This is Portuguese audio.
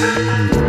Música